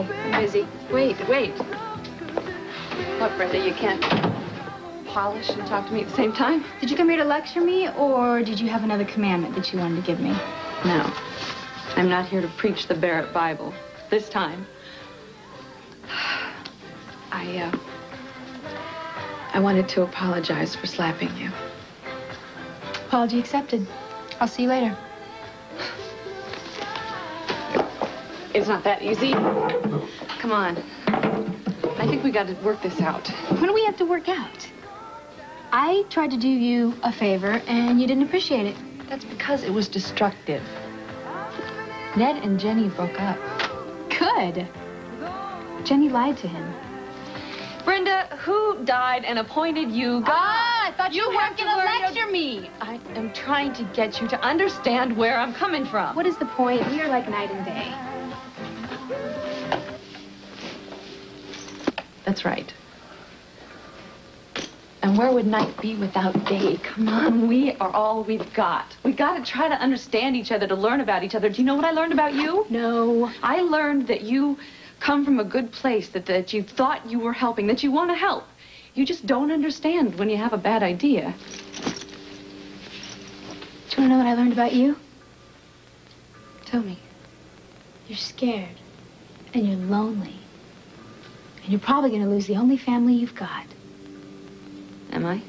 I'm busy. Wait, wait. What, Brenda, you can't polish and talk to me at the same time? Did you come here to lecture me, or did you have another commandment that you wanted to give me? No. I'm not here to preach the Barrett Bible. This time. I, uh... I wanted to apologize for slapping you. Apology accepted. I'll see you later. It's not that easy. Come on. I think we got to work this out. What do we have to work out? I tried to do you a favor, and you didn't appreciate it. That's because it was destructive. Ned and Jenny broke up. Good. Jenny lied to him. Brenda, who died and appointed you God? Ah, I thought you, you weren't going to lecture me. I am trying to get you to understand where I'm coming from. What is the point? We are like night and day. That's right. And where would night be without day? Come on, we are all we've got. We got to try to understand each other, to learn about each other. Do you know what I learned about you? No. I learned that you come from a good place, that, that you thought you were helping, that you want to help. You just don't understand when you have a bad idea. Do you want to know what I learned about you? Tell me. You're scared. And you're lonely. And you're probably going to lose the only family you've got. Am I?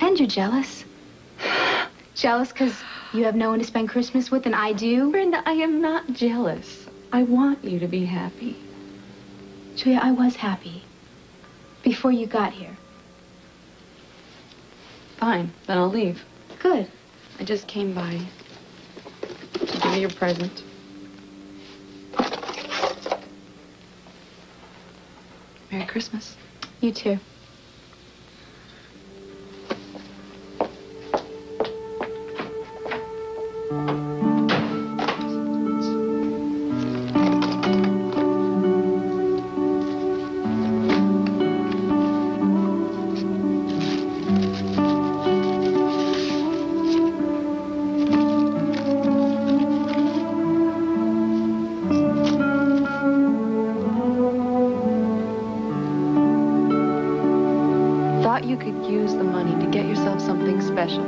And you're jealous. jealous because you have no one to spend Christmas with and I do? Brenda, I am not jealous. I want you to be happy. Julia, I was happy. Before you got here. Fine, then I'll leave. Good. I just came by to give you your present. Merry Christmas. You too. Something special.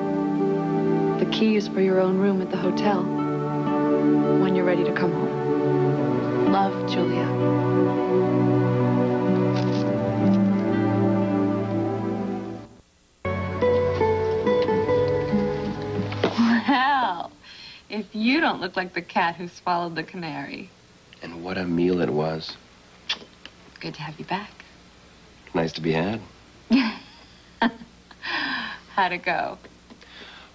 The keys for your own room at the hotel. When you're ready to come home. Love, Julia. Well, if you don't look like the cat who swallowed the canary. And what a meal it was. Good to have you back. Nice to be had. How'd it go?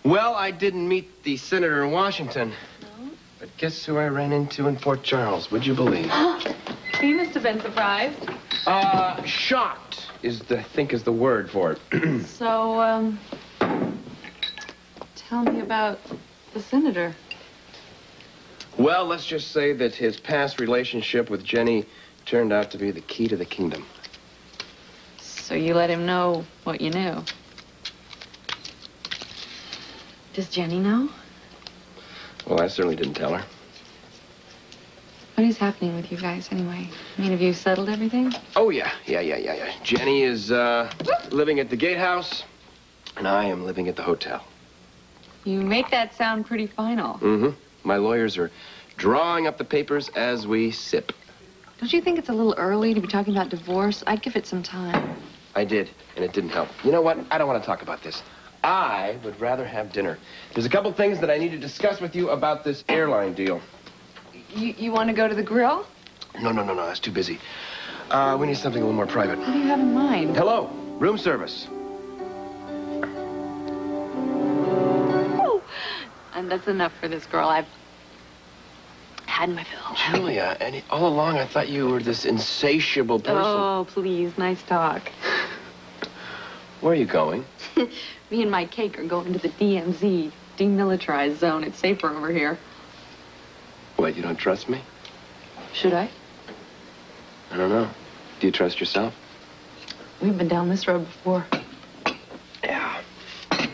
Well, I didn't meet the senator in Washington. No? But guess who I ran into in Port Charles? Would you believe? He must have been surprised. Uh, shocked is the, I think is the word for it. So, um, tell me about the senator. well, let's just say that his past relationship with Jenny turned out to be the key to the kingdom. So you let him know what you knew. Does Jenny know? Well, I certainly didn't tell her. What is happening with you guys anyway? I mean, have you settled everything? Oh, yeah, yeah, yeah, yeah, yeah. Jenny is uh, living at the gatehouse, and I am living at the hotel. You make that sound pretty final. Mm-hmm. My lawyers are drawing up the papers as we sip. Don't you think it's a little early to be talking about divorce? I'd give it some time. I did, and it didn't help. You know what? I don't want to talk about this. I would rather have dinner. There's a couple things that I need to discuss with you about this airline deal. You, you want to go to the grill? No, no, no, no. That's too busy. Uh, we need something a little more private. What do you have in mind? Hello, room service. And that's enough for this girl. I've had my fill. Julia, and all along I thought you were this insatiable person. Oh, please. Nice talk. Where are you going? Me and my cake are going to the DMZ, demilitarized zone. It's safer over here. What, you don't trust me? Should I? I don't know. Do you trust yourself? We've been down this road before. Yeah. I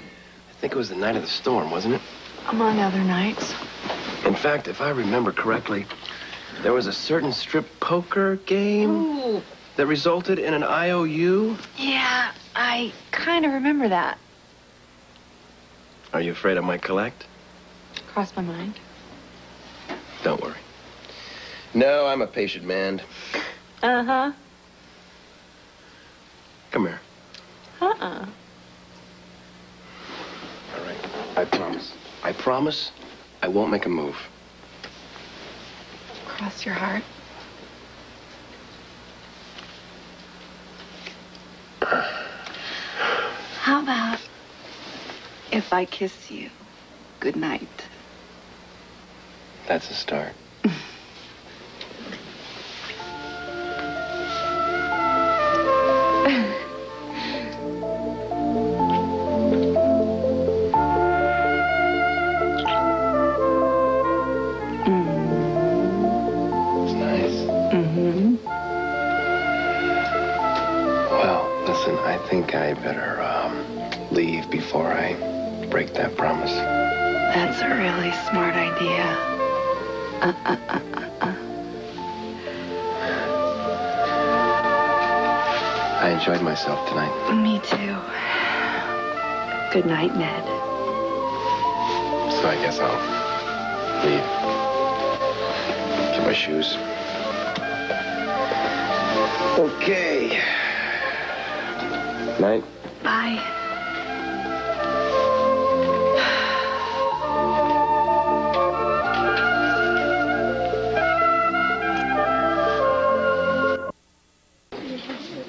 think it was the night of the storm, wasn't it? Among other nights. In fact, if I remember correctly, There was a certain strip poker game Ooh, that resulted in an IOU. yeah, I kind of remember that. Are you afraid I might collect? Crossed my mind. Don't worry. No, I'm a patient man. Uh-huh. Come here. Uh-uh. All right. I promise. I promise I won't make a move. Cross your heart. How about if I kiss you good night? That's a start. It's nice. Mm-hmm. Well, listen, I think I better leave before I break that promise. That's a really smart idea. Uh, uh, uh, I enjoyed myself tonight. Me too. Good night, Ned. So I guess I'll leave. Get my shoes. Okay. Night. Bye.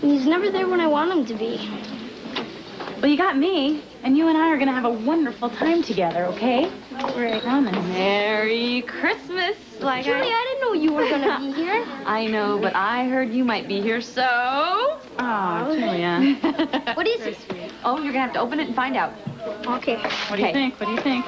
He's never there when I want him to be. Well, you got me, and you and I are going to have a wonderful time together, okay? Right. Promise. Merry Christmas. Like Julie, I didn't know you were gonna be here. I know, but I heard you might be here, so. Oh, Julia. What is it? Oh, you're gonna have to open it and find out. Okay. What do you Okay. think? What do you think?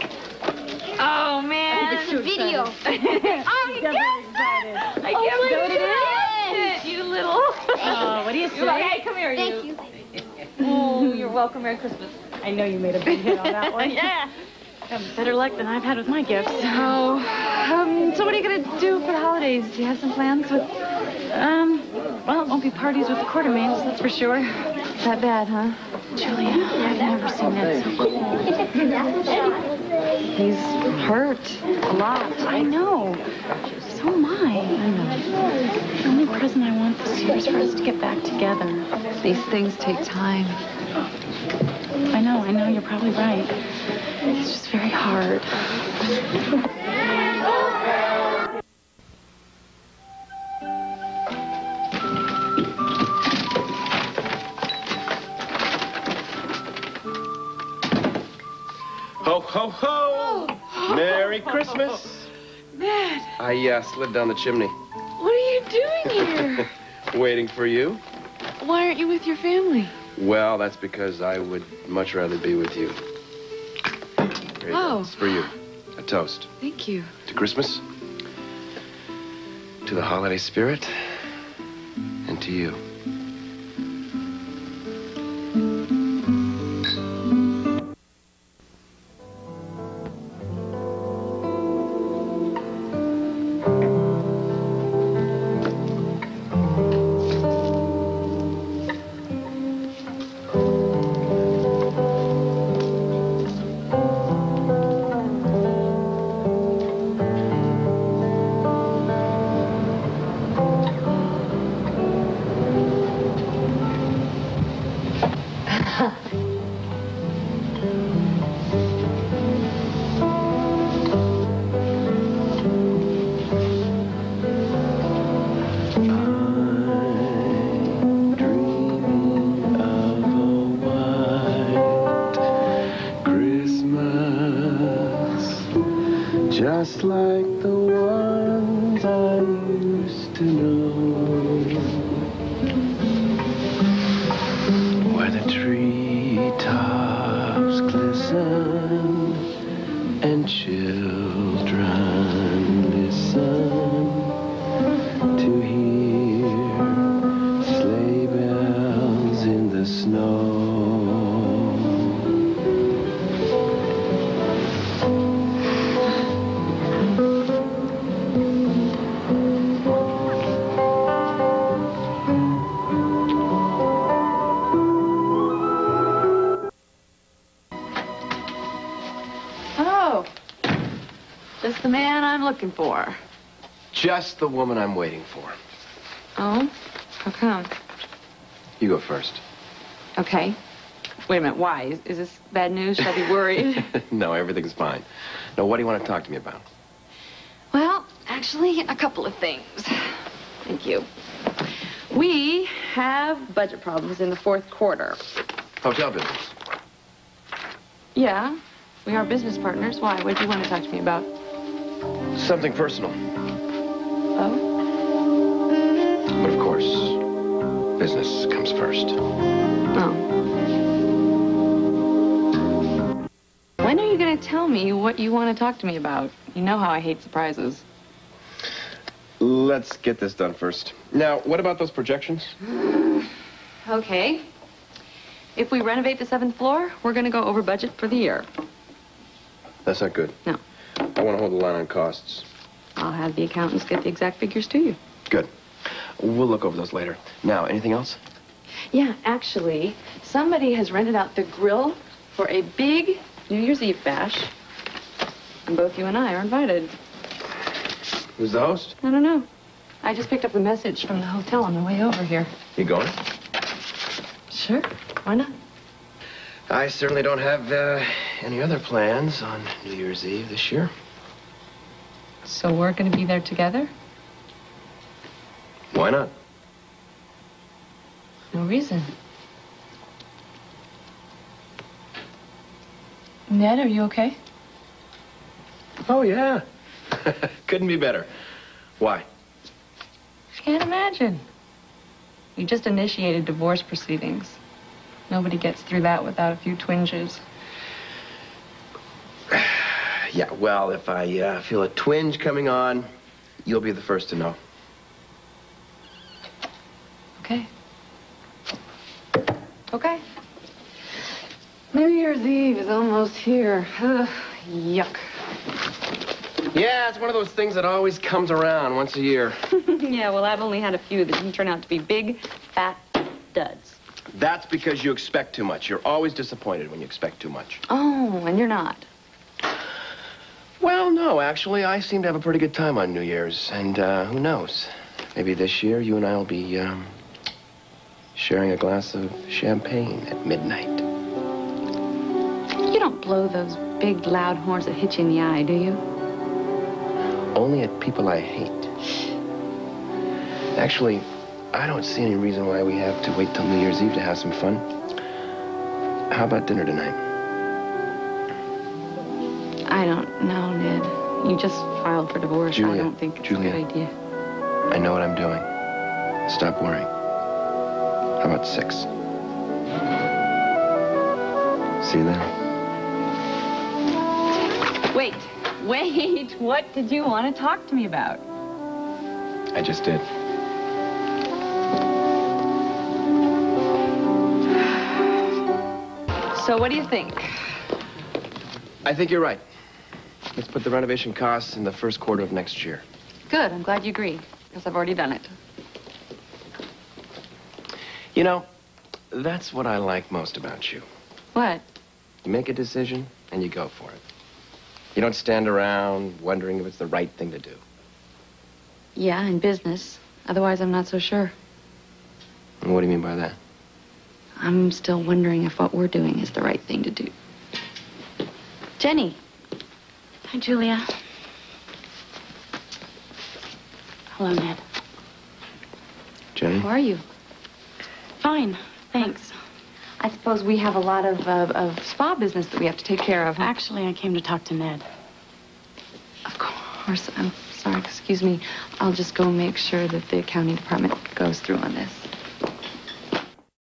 Oh man. It's a video. oh, you guessed it. I Oh, can't believe goodness. it. You little. Oh, what do you You're like, say? hey, come here, Thank you. Oh, you're welcome. Merry Christmas. I know you made a big hit on that one. yeah. Have better luck than I've had with my gifts. Oh, um, so what are you gonna do for the holidays? Do you have some plans with? Um, well, it won't be parties with the Quartermaines, that's for sure. That bad, huh? Julia, I've never seen that so cold. He's hurt a lot. I know. So am I. I know. The only present I want this year is for us to get back together. These things take time. I know, I know, you're probably right. It's just very hard. Ho, ho, ho! Merry Christmas! Ned, I uh, slid down the chimney. what are you doing here? Waiting for you? Why aren't you with your family? Well, that's because I would much rather be with you. Here you go. Oh. It's for you. A toast. Thank you. To Christmas, to the holiday spirit, and to you. Just like the ones I used to know, where the treetops glisten and children looking for. Just the woman I'm waiting for. Oh, how come? You go first. Okay. Wait a minute, why? Is, is this bad news? Should I be worried? no, everything's fine. Now, what do you want to talk to me about? well, actually, a couple of things. Thank you. We have budget problems in the fourth quarter. Hotel business. Yeah, we are business partners. Why? What do you want to talk to me about? Something personal. Oh? But of course, business comes first. Oh. When are you going to tell me what you want to talk to me about? You know how I hate surprises. Let's get this done first. Now, what about those projections? Okay. If we renovate the seventh floor, we're going to go over budget for the year. That's not good. No. I want to hold the line on costs. I'll have the accountants get the exact figures to you. Good. We'll look over those later. Now, anything else? Yeah, actually, somebody has rented out the grill for a big New Year's Eve bash. And both you and I are invited. Who's the host? I don't know. I just picked up a message from the hotel on the way over here. You going? Sure. Why not? I certainly don't have uh, any other plans on New Year's Eve this year. So we're going to be there together? Why not? No reason. Ned, are you okay? Oh, yeah. Couldn't be better. Why? I Can't imagine. You just initiated divorce proceedings. Nobody gets through that without a few twinges. Yeah, well, if I uh, feel a twinge coming on, you'll be the first to know. Okay. Okay. New Year's Eve is almost here. Ugh, yuck. Yeah, it's one of those things that always comes around once a year. yeah, well, I've only had a few that didn't turn out to be big, fat duds. That's because you expect too much. You're always disappointed when you expect too much. Oh, and you're not. Well, no, actually, I seem to have a pretty good time on New Year's. And uh, who knows? Maybe this year you and I will be um, sharing a glass of champagne at midnight. You don't blow those big, loud horns that hit you in the eye, do you? Only at people I hate. Actually, I don't see any reason why we have to wait till New Year's Eve to have some fun. How about dinner tonight? I don't know, Ned. You just filed for divorce. I don't think it's Julia. a good idea. I know what I'm doing. Stop worrying. How about six? See you then. Wait, wait. What did you want to talk to me about? I just did. So what do you think? I think you're right. Let's put the renovation costs in the first quarter of next year. Good. I'm glad you agree, because I've already done it. You know, that's what I like most about you. What? You make a decision and you go for it. You don't stand around wondering if it's the right thing to do. Yeah, in business. Otherwise, I'm not so sure. And what do you mean by that? I'm still wondering if what we're doing is the right thing to do. Jenny. Hi, Julia. Hello, Ned. Jenny? How are you? Fine, thanks. I suppose we have a lot of, of, of spa business that we have to take care of. Actually, I came to talk to Ned. Of course. I'm sorry. Excuse me. I'll just go make sure that the accounting department goes through on this.